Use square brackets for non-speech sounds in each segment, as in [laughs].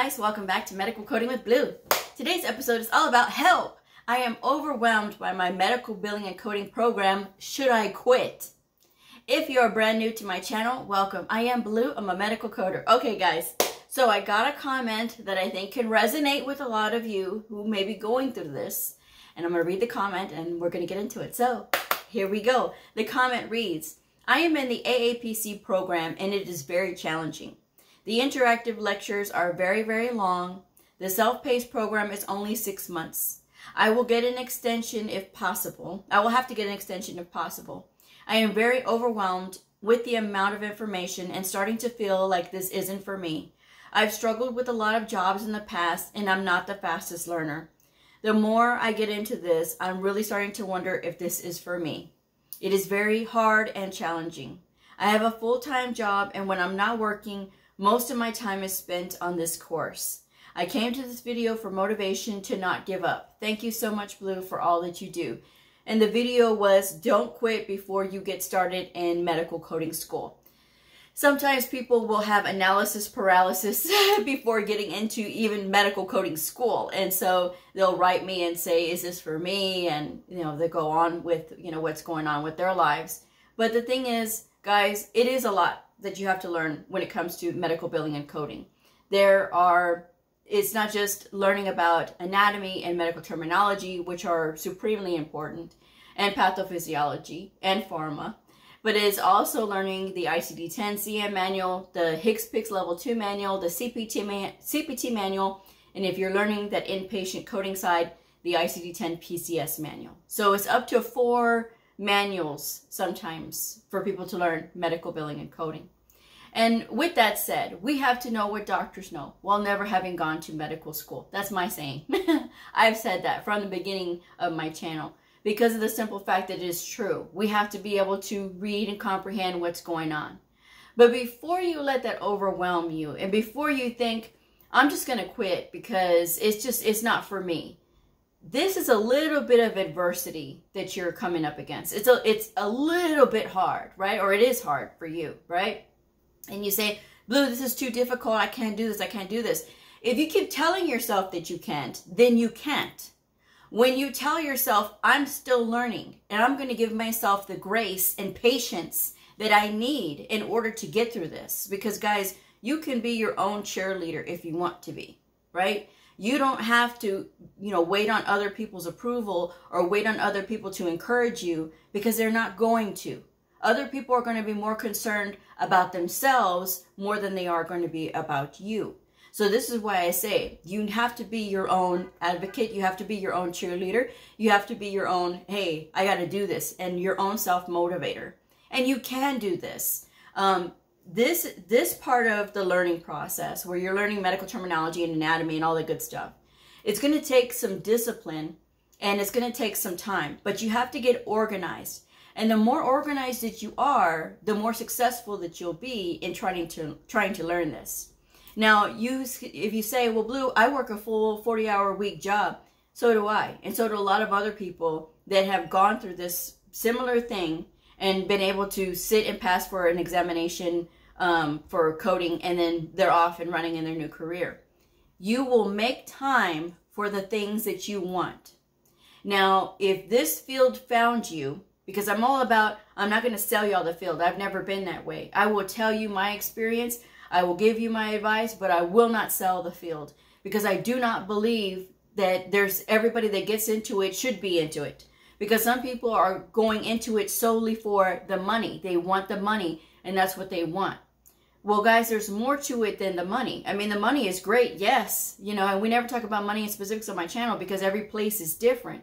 guys, welcome back to Medical Coding with Bleu. Today's episode is all about help. I am overwhelmed by my medical billing and coding program. Should I quit? If you are brand new to my channel, welcome. I am Bleu, I'm a medical coder. Okay guys, so I got a comment that I think can resonate with a lot of you who may be going through this. And I'm gonna read the comment and we're gonna get into it. So here we go. The comment reads, I am in the AAPC program and it is very challenging. The interactive lectures are very, very long. The self-paced program is only six months. I will get an extension if possible. I will have to get an extension if possible. I am very overwhelmed with the amount of information and starting to feel like this isn't for me. I've struggled with a lot of jobs in the past and I'm not the fastest learner. The more I get into this, I'm really starting to wonder if this is for me. It is very hard and challenging. I have a full-time job and when I'm not working, most of my time is spent on this course. I came to this video for motivation to not give up. Thank you so much, Bleu, for all that you do. And the video was don't quit before you get started in medical coding school. Sometimes people will have analysis paralysis [laughs] before getting into even medical coding school. And so they'll write me and say, is this for me? And, you know, they go on with, you know, what's going on with their lives. But the thing is, guys, it is a lot that you have to learn when it comes to medical billing and coding. There are, it's not just learning about anatomy and medical terminology, which are supremely important, and pathophysiology and pharma, but it is also learning the ICD-10 CM manual, the HCPCS Level 2 manual, the CPT, man CPT manual, and if you're learning that inpatient coding side, the ICD-10 PCS manual. So it's up to four manuals sometimes for people to learn medical billing and coding. And with that said, we have to know what doctors know while never having gone to medical school. That's my saying. [laughs] I've said that from the beginning of my channel because of the simple fact that it is true. We have to be able to read and comprehend what's going on. But before you let that overwhelm you and before you think, I'm just going to quit because it's just, it's not for me this is a little bit of adversity that you're coming up against. It's a it's a little bit hard, right? Or it is hard for you, right? And you say, "Bleu, this is too difficult. I can't do this. I can't do this." If you keep telling yourself that you can't, then you can't. When you tell yourself, "I'm still learning and I'm going to give myself the grace and patience that I need in order to get through this." Because guys, you can be your own cheerleader if you want to be, right? You don't have to, you know, wait on other people's approval or wait on other people to encourage you because they're not going to. Other people are going to be more concerned about themselves more than they are going to be about you. So this is why I say you have to be your own advocate. You have to be your own cheerleader. You have to be your own, hey, I got to do this and your own self-motivator. And you can do this. Um, this this part of the learning process where you're learning medical terminology and anatomy and all the good stuff it's going to take some discipline and it's going to take some time but you have to get organized. And the more organized that you are the more successful that you'll be in trying to trying to learn this. Now you if you say well Bleu i work a full 40 hour week job so do i and so do a lot of other people that have gone through this similar thing and been able to sit and pass for an examination um, for coding and then they're off and running in their new career. You will make time for the things that you want. Now, if this field found you, because I'm all about, I'm not going to sell y'all the field. I've never been that way. I will tell you my experience. I will give you my advice, but I will not sell the field because I do not believe that there's everybody that gets into it should be into it because some people are going into it solely for the money. They want the money and that's what they want. Well, guys, there's more to it than the money. I mean, the money is great, yes. You know, and we never talk about money in specifics on my channel because every place is different.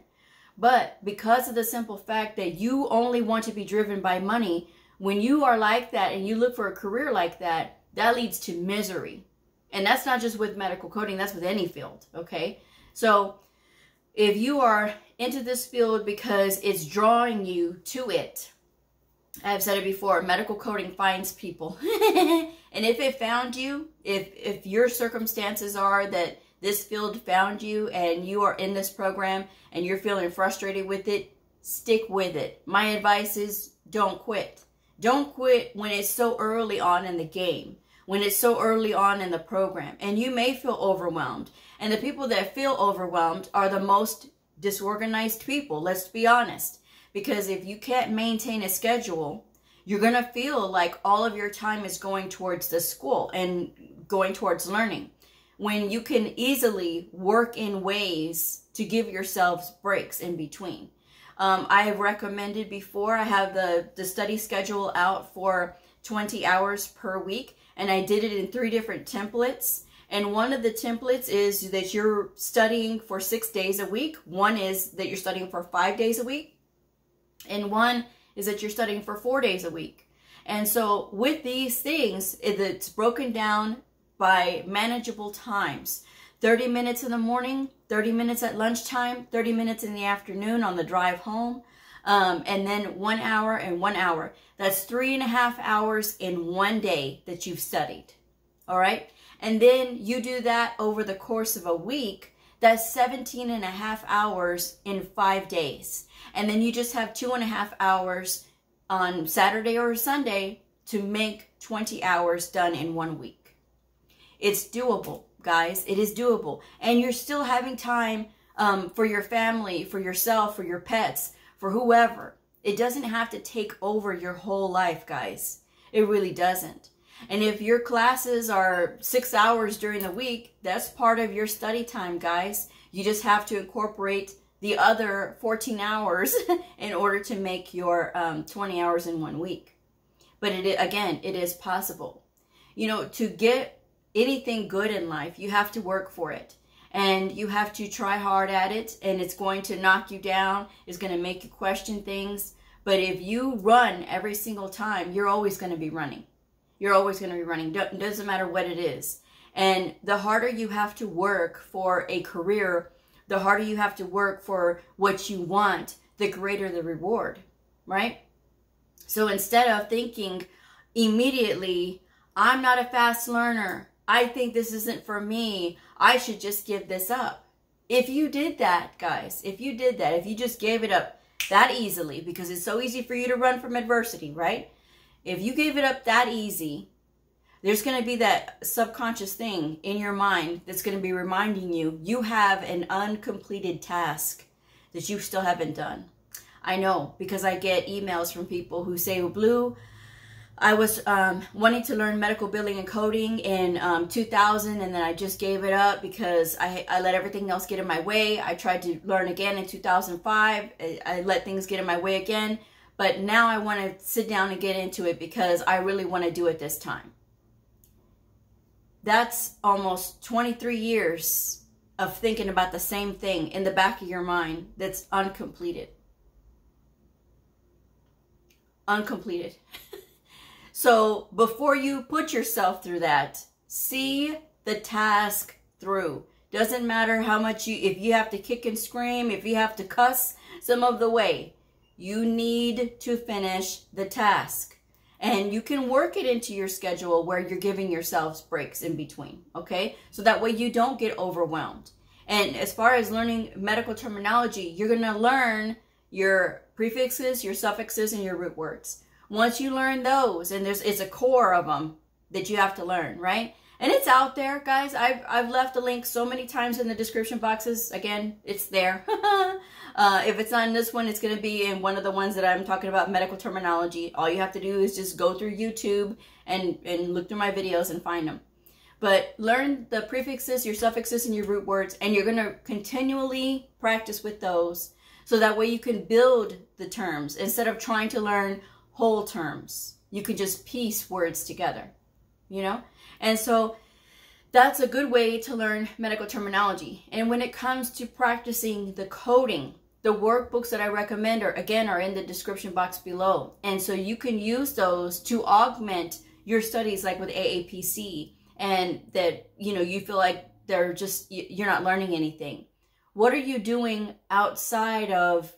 But because of the simple fact that you only want to be driven by money, when you are like that and you look for a career like that, that leads to misery. And that's not just with medical coding, that's with any field, okay? So if you are into this field because it's drawing you to it, I've said it before, medical coding finds people. [laughs] and if it found you, if, if your circumstances are that this field found you and you are in this program and you're feeling frustrated with it, stick with it. My advice is don't quit. Don't quit when it's so early on in the game. when it's so early on in the program. And you may feel overwhelmed. And the people that feel overwhelmed are the most disorganized people, let's be honest. Because if you can't maintain a schedule, you're going to feel like all of your time is going towards the school and going towards learning. When you can easily work in ways to give yourselves breaks in between. Um, I have recommended before, I have the, the study schedule out for 20 hours per week, and I did it in three different templates. And one of the templates is that you're studying for six days a week. One is that you're studying for five days a week. And one is that you're studying for four days a week. And so with these things, it's broken down by manageable times. 30 minutes in the morning, 30 minutes at lunchtime, 30 minutes in the afternoon on the drive home, um, and then one hour and one hour. That's three and a half hours in one day that you've studied. All right. And then you do that over the course of a week. That's 17 and a half hours in five days. And then you just have two and a half hours on Saturday or Sunday to make 20 hours done in one week. It's doable guys. It is doable. And you're still having time um, for your family, for yourself, for your pets, for whoever. It doesn't have to take over your whole life, guys. It really doesn't. And if your classes are six hours during the week, that's part of your study time, guys. You just have to incorporate the other 14 hours [laughs] in order to make your um, 20 hours in one week. But it, again, it is possible. You know, to get anything good in life, you have to work for it. And you have to try hard at it, and it's going to knock you down. It's going to make you question things. But if you run every single time, you're always going to be running. You're always going to be running. It doesn't matter what it is. And the harder you have to work for a career, the harder you have to work for what you want, the greater the reward, right? So instead of thinking immediately, I'm not a fast learner, I think this isn't for me. I should just give this up. If you did that, guys, if you did that, if you just gave it up that easily, because it's so easy for you to run from adversity, right? If you gave it up that easy, there's going to be that subconscious thing in your mind that's going to be reminding you you have an uncompleted task that you still haven't done. I know because I get emails from people who say, well, Bleu, I was um, wanting to learn medical billing and coding in um, 2000 and then I just gave it up because I, I let everything else get in my way. I tried to learn again in 2005. I, I let things get in my way again. But now I want to sit down and get into it because I really want to do it this time. That's almost 23 years of thinking about the same thing in the back of your mind that's uncompleted. Uncompleted. [laughs] So before you put yourself through that, see the task through. Doesn't matter how much you, if you have to kick and scream, if you have to cuss some of the way, you need to finish the task. And you can work it into your schedule where you're giving yourselves breaks in between, okay? So that way you don't get overwhelmed. And as far as learning medical terminology, you're going to learn your prefixes, your suffixes, and your root words. Once you learn those, and there's it's a core of them that you have to learn, right? And it's out there, guys. I've, I've left a link so many times in the description boxes. Again, it's there. [laughs] uh, if it's not in this one, it's going to be in one of the ones that I'm talking about medical terminology. All you have to do is just go through YouTube and, and look through my videos and find them. But learn the prefixes, your suffixes, and your root words, and you're going to continually practice with those so that way you can build the terms instead of trying to learn whole terms. You could just piece words together, you know? And so that's a good way to learn medical terminology. And when it comes to practicing the coding, the workbooks that I recommend are again are in the description box below. And so you can use those to augment your studies like with AAPC and that you know you feel like they're just you're not learning anything. What are you doing outside of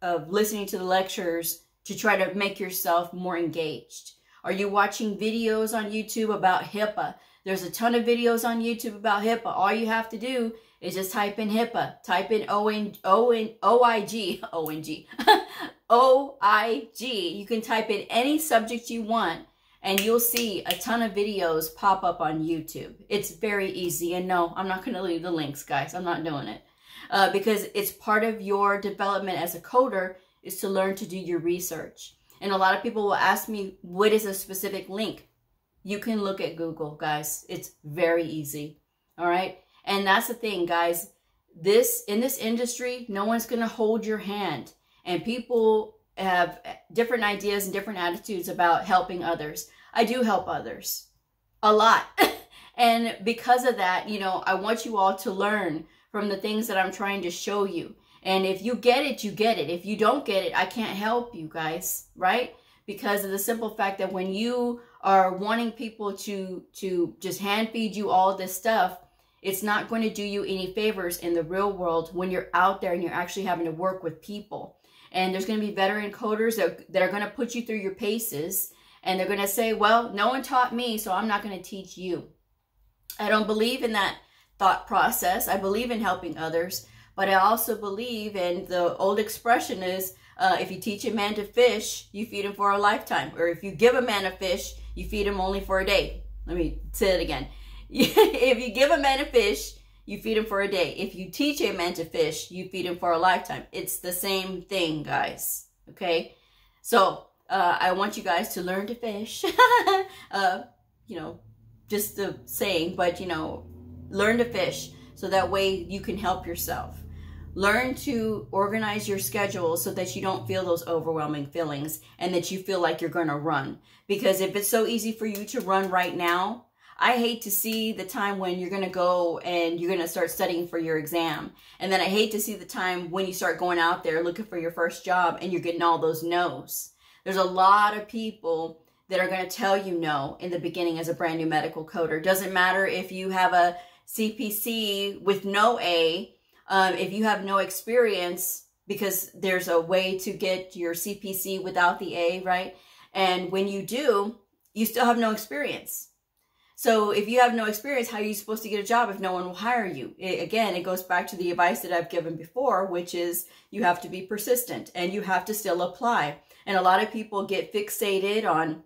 of listening to the lectures to try to make yourself more engaged? Are you watching videos on YouTube about HIPAA? There's a ton of videos on YouTube about HIPAA. All you have to do is just type in HIPAA. Type in O-N, O-N, O-I-G, [laughs] O-N-G, [laughs] O-I-G. You can type in any subject you want and you'll see a ton of videos pop up on YouTube. It's very easy. And no, I'm not going to leave the links, guys. I'm not doing it. Uh, because it's part of your development as a coder is to learn to do your research. And a lot of people will ask me, what is a specific link? You can look at Google, guys. It's very easy. All right. And that's the thing, guys. This, in this industry, no one's going to hold your hand. And people have different ideas and different attitudes about helping others. I do help others a lot. [laughs] and because of that, you know, I want you all to learn from the things that I'm trying to show you. And if you get it, you get it. If you don't get it, I can't help you guys, right? Because of the simple fact that when you are wanting people to to just hand feed you all this stuff, it's not going to do you any favors in the real world when you're out there and you're actually having to work with people. And there's going to be veteran coders that, that are going to put you through your paces and they're going to say, well, no one taught me, so I'm not going to teach you. I don't believe in that thought process. I believe in helping others, but I also believe in the old expression is uh, if you teach a man to fish, you feed him for a lifetime. Or if you give a man a fish, you feed him only for a day. Let me say it again. [laughs] if you give a man a fish, you feed him for a day. If you teach a man to fish, you feed him for a lifetime. It's the same thing, guys. Okay? So, uh, I want you guys to learn to fish. [laughs] uh, you know, just the saying, but you know, learn to fish so that way you can help yourself. Learn to organize your schedule so that you don't feel those overwhelming feelings and that you feel like you're going to run. Because if it's so easy for you to run right now, I hate to see the time when you're going to go and you're going to start studying for your exam. And then I hate to see the time when you start going out there looking for your first job and you're getting all those no's. There's a lot of people that are going to tell you no in the beginning as a brand new medical coder. Doesn't matter if you have a CPC with no A, um, if you have no experience, because there's a way to get your CPC without the A, right? And when you do, you still have no experience. So if you have no experience, how are you supposed to get a job if no one will hire you? It, again, it goes back to the advice that I've given before, which is you have to be persistent and you have to still apply. And a lot of people get fixated on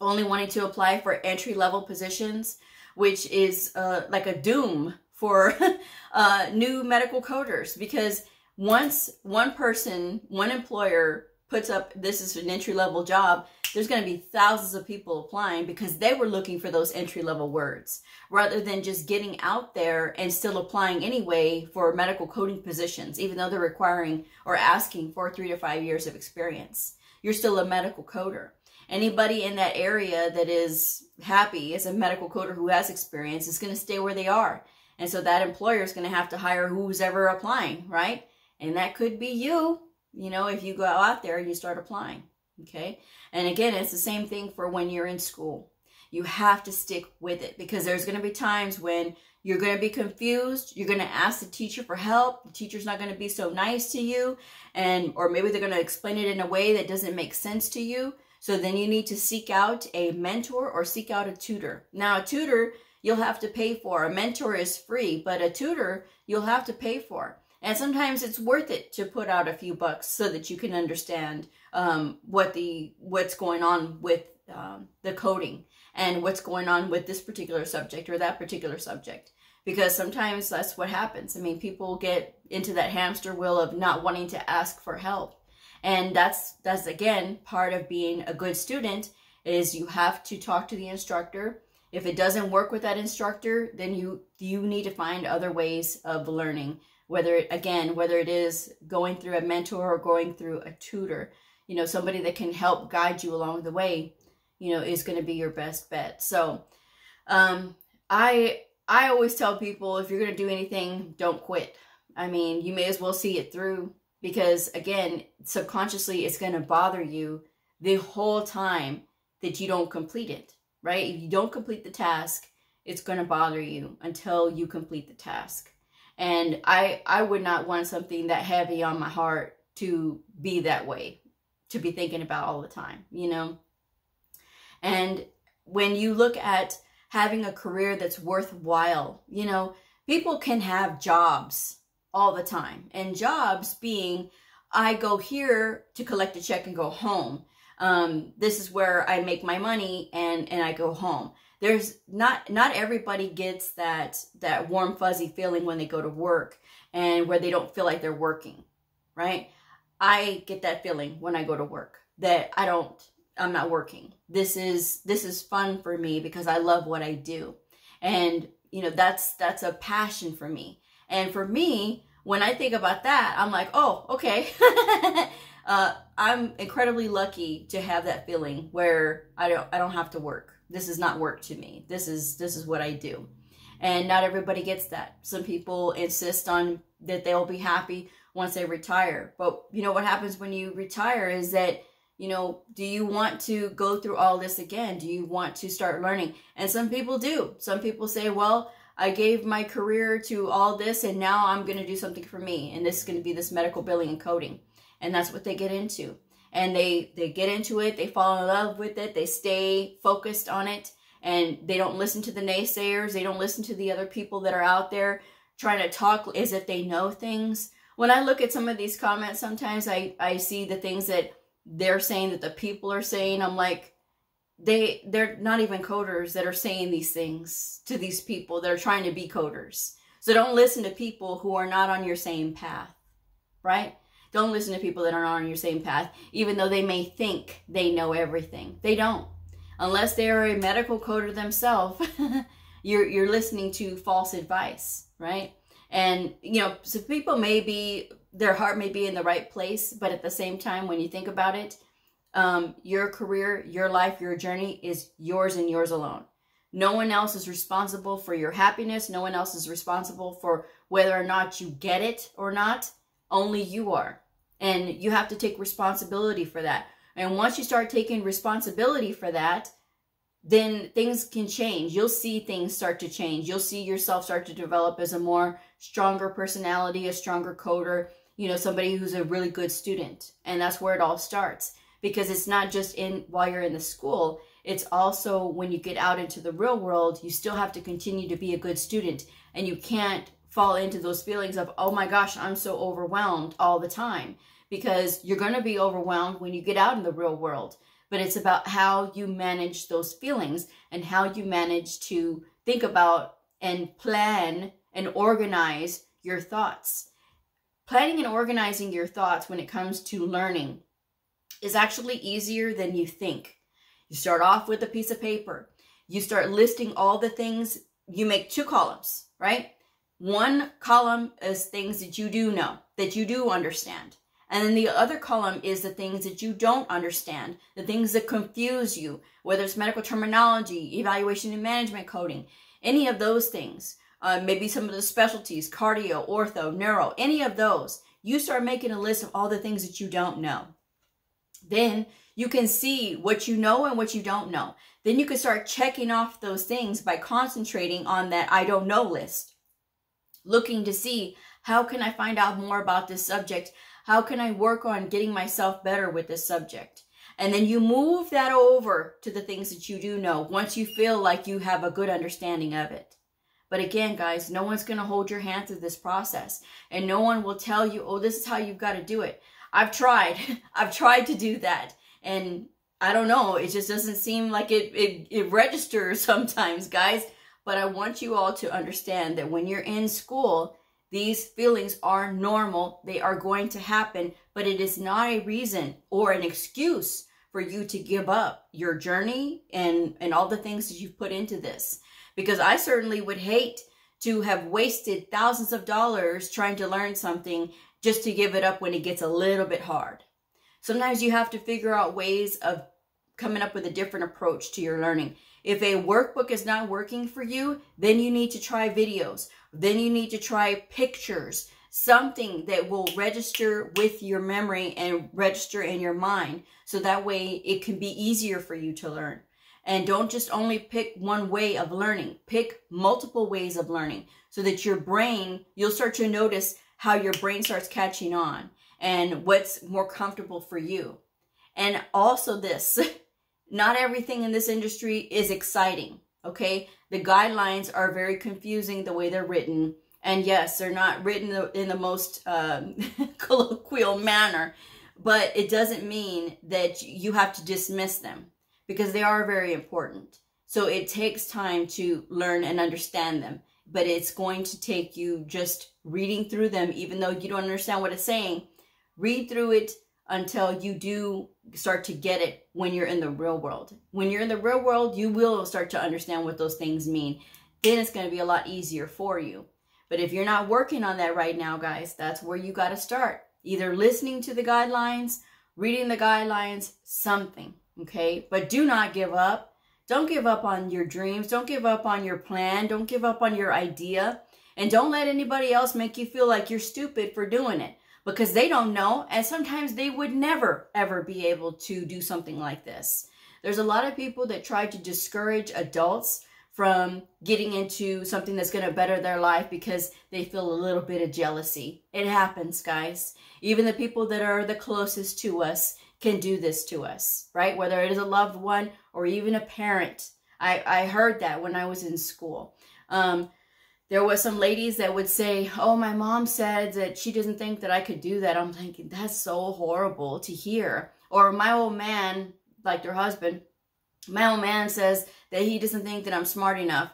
only wanting to apply for entry level positions, which is uh, like a doom for [laughs] uh, new medical coders because once one person, one employer puts up this is an entry level job, there's going to be thousands of people applying because they were looking for those entry level words rather than just getting out there and still applying anyway for medical coding positions, even though they're requiring or asking for three to five years of experience. You're still a medical coder. Anybody in that area that is happy as a medical coder who has experience is going to stay where they are. And so that employer is going to have to hire who's ever applying, right? And that could be you, you know, if you go out there and you start applying. Okay. And again, it's the same thing for when you're in school. You have to stick with it because there's going to be times when you're going to be confused. You're going to ask the teacher for help. The teacher's not going to be so nice to you. And, or maybe they're going to explain it in a way that doesn't make sense to you. So then you need to seek out a mentor or seek out a tutor. Now, a tutor you'll have to pay for. A mentor is free, but a tutor you'll have to pay for. And sometimes it's worth it to put out a few bucks so that you can understand um, what the what's going on with um, the coding and what's going on with this particular subject or that particular subject. Because sometimes that's what happens. I mean, people get into that hamster wheel of not wanting to ask for help. And that's that's again part of being a good student is you have to talk to the instructor. If it doesn't work with that instructor, then you you need to find other ways of learning whether it, again whether it is going through a mentor or going through a tutor. You know somebody that can help guide you along the way you know is going to be your best bet. So um i i always tell people if you're going to do anything don't quit. I mean you may as well see it through because again subconsciously it's going to bother you the whole time that you don't complete it right if you don't complete the task it's going to bother you until you complete the task and I I would not want something that heavy on my heart to be that way, to be thinking about all the time, you know. And when you look at having a career that's worthwhile, you know, people can have jobs all the time. And jobs being I go here to collect a check and go home. Um, this is where I make my money and, and I go home. There's not, not everybody gets that, that warm fuzzy feeling when they go to work and where they don't feel like they're working, right? I get that feeling when I go to work that I don't, I'm not working. This is, this is fun for me because I love what I do. And, you know, that's, that's a passion for me. And for me, when I think about that, I'm like, oh, okay. [laughs] uh, I'm incredibly lucky to have that feeling where I don't, I don't have to work. This is not work to me. This is, this is what I do. And not everybody gets that. Some people insist on that they'll be happy once they retire. But you know what happens when you retire is that you know, do you want to go through all this again? Do you want to start learning? And some people do. Some people say, well, I gave my career to all this and now I'm going to do something for me. And this is going to be this medical billing and coding. And that's what they get into. And they, they get into it. They fall in love with it. They stay focused on it and they don't listen to the naysayers. They don't listen to the other people that are out there trying to talk as if they know things. When I look at some of these comments, sometimes I, I see the things that they're saying that the people are saying. I'm like, they they're not even coders that are saying these things to these people that are trying to be coders. So don't listen to people who are not on your same path, right? Don't listen to people that are not on your same path, even though they may think they know everything. They don't. Unless they are a medical coder themselves, [laughs] you're you're listening to false advice, right? And you know, so people may be their heart may be in the right place, but at the same time, when you think about it, um, your career, your life, your journey is yours and yours alone. No one else is responsible for your happiness. No one else is responsible for whether or not you get it or not. Only you are. And you have to take responsibility for that. And once you start taking responsibility for that, then things can change. You'll see things start to change. You'll see yourself start to develop as a more stronger personality, a stronger coder, you know, somebody who's a really good student. And that's where it all starts because it's not just in while you're in the school, it's also when you get out into the real world, you still have to continue to be a good student and you can't fall into those feelings of, oh my gosh, I'm so overwhelmed all the time because you're going to be overwhelmed when you get out in the real world. But it's about how you manage those feelings and how you manage to think about and plan and organize your thoughts. Planning and organizing your thoughts when it comes to learning is actually easier than you think. You start off with a piece of paper. You start listing all the things. You make two columns, right? One column is things that you do know, that you do understand. And then the other column is the things that you don't understand, the things that confuse you, whether it's medical terminology, evaluation and management coding, any of those things uh, maybe some of the specialties, cardio, ortho, neuro, any of those. You start making a list of all the things that you don't know. Then you can see what you know and what you don't know. Then you can start checking off those things by concentrating on that I don't know list. Looking to see how can I find out more about this subject? How can I work on getting myself better with this subject? And then you move that over to the things that you do know once you feel like you have a good understanding of it. But again, guys, no one's going to hold your hand through this process. And no one will tell you, oh, this is how you've got to do it. I've tried. [laughs] I've tried to do that. And I don't know. It just doesn't seem like it, it, it registers [laughs] sometimes, guys. But I want you all to understand that when you're in school, these feelings are normal. They are going to happen. But it is not a reason or an excuse for you to give up your journey and, and all the things that you've put into this because I certainly would hate to have wasted thousands of dollars trying to learn something just to give it up when it gets a little bit hard. Sometimes you have to figure out ways of coming up with a different approach to your learning. If a workbook is not working for you, then you need to try videos. Then you need to try pictures, something that will register with your memory and register in your mind. So that way it can be easier for you to learn. And don't just only pick one way of learning. Pick multiple ways of learning so that your brain, you'll start to notice how your brain starts catching on and what's more comfortable for you. And also this, [laughs] not everything in this industry is exciting, okay? The guidelines are very confusing the way they're written. And yes, they're not written in the most um, [laughs] colloquial manner. but it doesn't mean that you have to dismiss them because they are very important. So it takes time to learn and understand them, but it's going to take you just reading through them, even though you don't understand what it's saying. Read through it until you do start to get it when you're in the real world. When you're in the real world, you will start to understand what those things mean. Then it's going to be a lot easier for you. But if you're not working on that right now, guys, that's where you got to start. Either listening to the guidelines, reading the guidelines, something, okay? But do not give up. Don't give up on your dreams. Don't give up on your plan. Don't give up on your idea. And don't let anybody else make you feel like you're stupid for doing it because they don't know. And sometimes they would never, ever be able to do something like this. There's a lot of people that try to discourage adults from getting into something that's going to better their life because they feel a little bit of jealousy. It happens, guys. Even the people that are the closest to us can do this to us, right? Whether it is a loved one or even a parent. I, I heard that when I was in school. Um, there was some ladies that would say, oh, my mom said that she doesn't think that I could do that. I'm thinking, that's so horrible to hear. Or my old man, like their husband, my old man says that he doesn't think that I'm smart enough.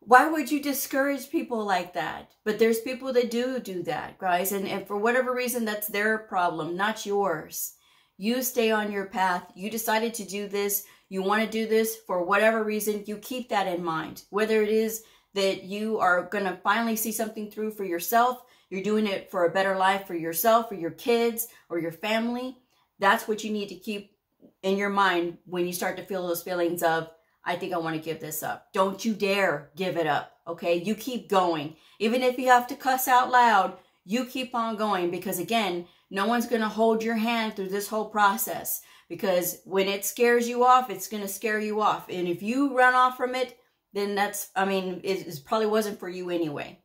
Why would you discourage people like that? But there's people that do do that, guys. And, and for whatever reason, that's their problem, not yours. You stay on your path. You decided to do this. You want to do this for whatever reason. You keep that in mind. Whether it is that you are going to finally see something through for yourself, you're doing it for a better life for yourself, or your kids, or your family. That's what you need to keep in your mind when you start to feel those feelings of, I think I want to give this up. Don't you dare give it up. Okay. You keep going. Even if you have to cuss out loud, you keep on going because again, no one's going to hold your hand through this whole process because when it scares you off, it's going to scare you off. And if you run off from it, then that's, I mean, it, it probably wasn't for you anyway.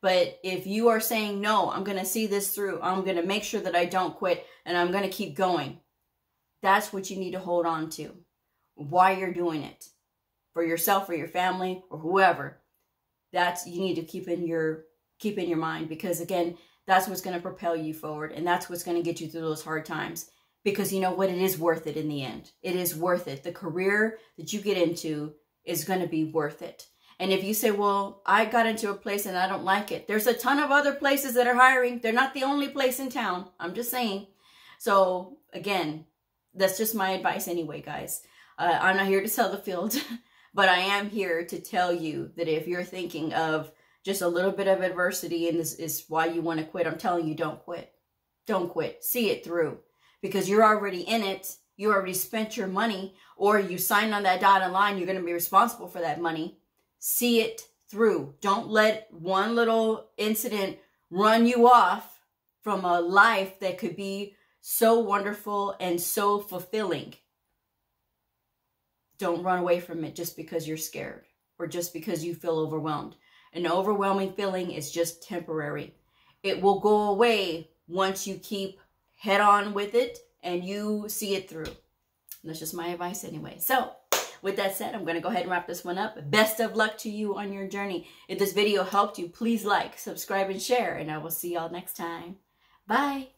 But if you are saying, no, I'm going to see this through, I'm going to make sure that I don't quit and I'm going to keep going, that's what you need to hold on to. Why you're doing it. For yourself or your family or whoever. That's you need to keep in your keep in your mind because again, that's what's going to propel you forward and that's what's going to get you through those hard times because you know what it is worth it in the end. It is worth it. The career that you get into is going to be worth it. And if you say, well, I got into a place and I don't like it, there's a ton of other places that are hiring. They're not the only place in town. I'm just saying. So again, that's just my advice anyway, guys. Uh, I'm not here to sell the field, [laughs] but I am here to tell you that if you're thinking of just a little bit of adversity and this is why you want to quit, I'm telling you, don't quit. Don't quit. See it through because you're already in it. You already spent your money or you signed on that dotted line. You're going to be responsible for that money. See it through. Don't let one little incident run you off from a life that could be so wonderful and so fulfilling. Don't run away from it just because you're scared or just because you feel overwhelmed. An overwhelming feeling is just temporary. It will go away once you keep head on with it and you see it through. That's just my advice anyway. So with that said, I'm going to go ahead and wrap this one up. Best of luck to you on your journey. If this video helped you, please like, subscribe, and share. And I will see y'all next time. Bye.